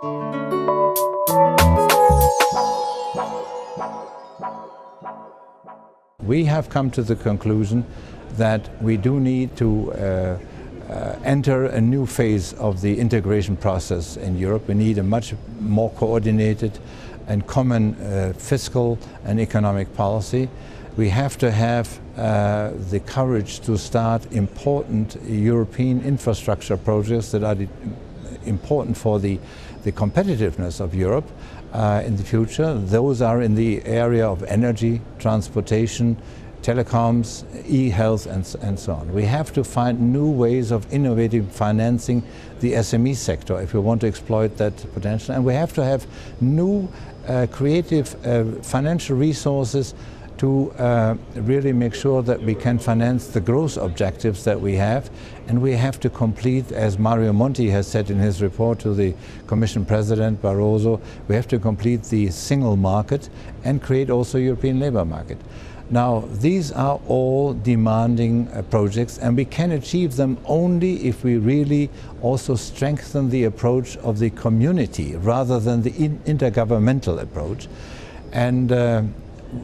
We have come to the conclusion that we do need to uh, uh, enter a new phase of the integration process in Europe. We need a much more coordinated and common uh, fiscal and economic policy. We have to have uh, the courage to start important European infrastructure projects that are important for the, the competitiveness of Europe uh, in the future. Those are in the area of energy, transportation, telecoms, e-health and, and so on. We have to find new ways of innovative financing the SME sector if we want to exploit that potential. And we have to have new uh, creative uh, financial resources to uh, really make sure that we can finance the growth objectives that we have. And we have to complete, as Mario Monti has said in his report to the Commission President Barroso, we have to complete the single market and create also European labour market. Now, these are all demanding uh, projects, and we can achieve them only if we really also strengthen the approach of the community rather than the in intergovernmental approach. And uh,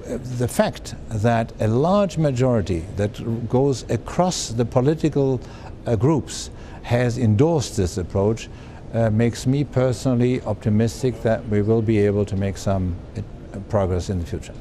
the fact that a large majority that goes across the political uh, groups has endorsed this approach uh, makes me personally optimistic that we will be able to make some uh, progress in the future.